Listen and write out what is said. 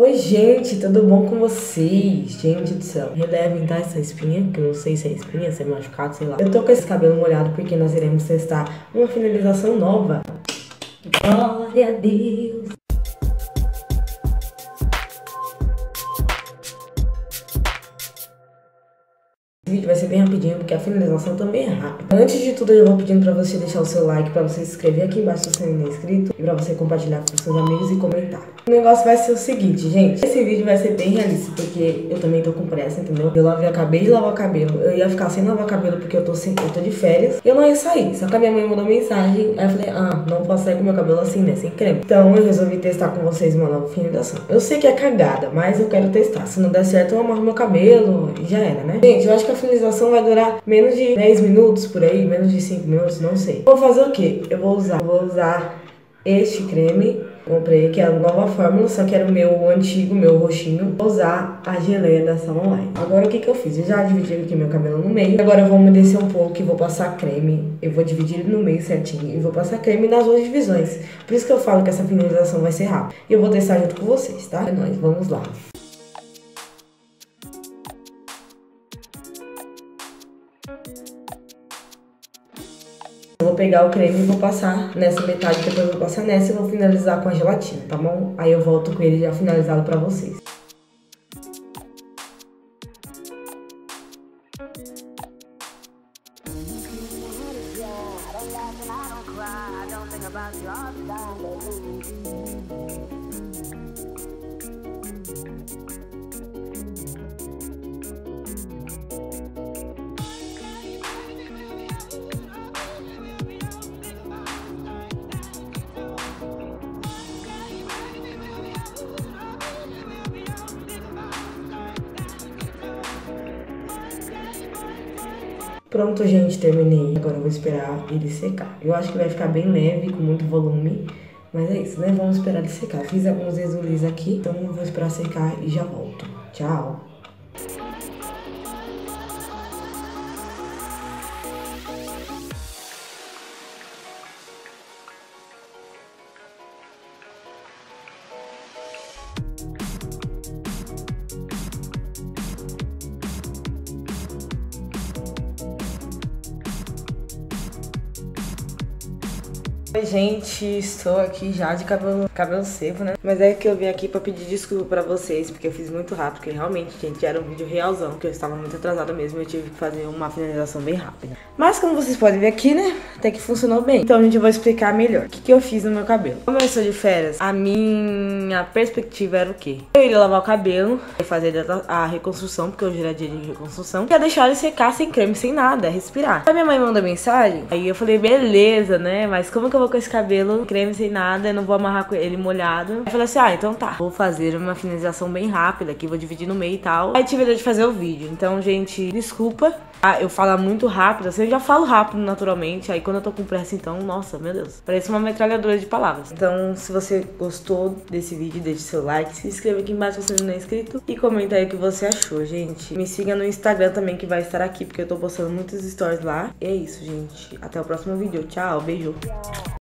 Oi, gente, tudo bom com vocês? Gente do céu, relevem tá essa espinha, que eu não sei se é espinha, se é machucado, sei lá. Eu tô com esse cabelo molhado porque nós iremos testar uma finalização nova. Glória a Deus. Esse vídeo vai ser bem rapidinho, porque a finalização também é rápida. Antes de tudo, eu vou pedindo pra você deixar o seu like, pra você se inscrever aqui embaixo se você ainda é inscrito, e pra você compartilhar com seus amigos e comentar. O negócio vai ser o seguinte, gente. Esse vídeo vai ser bem realista, porque eu também tô com pressa, entendeu? Eu lavei, acabei de lavar o cabelo. Eu ia ficar sem lavar o cabelo porque eu tô, sem, eu tô de férias. E eu não ia sair. Só que a minha mãe mandou mensagem. Aí eu falei, ah, não posso sair com meu cabelo assim, né? Sem creme. Então eu resolvi testar com vocês uma nova finalização. Eu sei que é cagada, mas eu quero testar. Se não der certo, eu amarro meu cabelo e já era, né? Gente, eu acho que a finalização vai durar menos de 10 minutos por aí, menos de 5 minutos, não sei. Vou fazer o quê? Eu vou usar, vou usar este creme Comprei, que é a nova fórmula, só que era o meu antigo, meu roxinho. Vou usar a geleia da Salon Line. Agora o que que eu fiz? Eu já dividi aqui meu cabelo no meio. Agora eu vou umedecer um pouco e vou passar creme. Eu vou dividir no meio certinho e vou passar creme nas duas divisões. Por isso que eu falo que essa finalização vai ser rápida. E eu vou testar junto com vocês, tá? É nóis, vamos lá. Pegar o creme e vou passar nessa metade, depois vou passar nessa e vou finalizar com a gelatina, tá bom? Aí eu volto com ele já finalizado pra vocês. Pronto, gente, terminei. Agora eu vou esperar ele secar. Eu acho que vai ficar bem leve, com muito volume. Mas é isso, né? Vamos esperar ele secar. Fiz alguns exulis aqui, então eu vou esperar secar e já volto. Tchau! Oi, gente, estou aqui já de cabelo, cabelo seco, né? Mas é que eu vim aqui pra pedir desculpa pra vocês, porque eu fiz muito rápido, porque realmente, gente, era um vídeo realzão, que eu estava muito atrasada mesmo, eu tive que fazer uma finalização bem rápida. Mas como vocês podem ver aqui, né, até que funcionou bem. Então, gente vai explicar melhor o que, que eu fiz no meu cabelo. Como eu estou de férias, a minha perspectiva era o quê? Eu iria lavar o cabelo, fazer a reconstrução, porque hoje era dia de reconstrução, e ia deixar ele secar sem creme, sem nada, respirar. Aí minha mãe mandou mensagem, aí eu falei, beleza, né, mas como que eu vou com esse cabelo, creme sem nada, eu não vou amarrar com ele molhado. Eu falei assim, ah, então tá. Vou fazer uma finalização bem rápida aqui, vou dividir no meio e tal. Aí tive a ideia de fazer o vídeo. Então, gente, desculpa. Ah, eu falo muito rápido, assim, eu já falo rápido naturalmente. Aí quando eu tô com pressa, então, nossa, meu Deus. Parece uma metralhadora de palavras. Então, se você gostou desse vídeo, deixe seu like, se inscreva aqui embaixo se você não é inscrito. E comenta aí o que você achou, gente. Me siga no Instagram também, que vai estar aqui, porque eu tô postando muitos stories lá. E é isso, gente. Até o próximo vídeo. Tchau, beijo.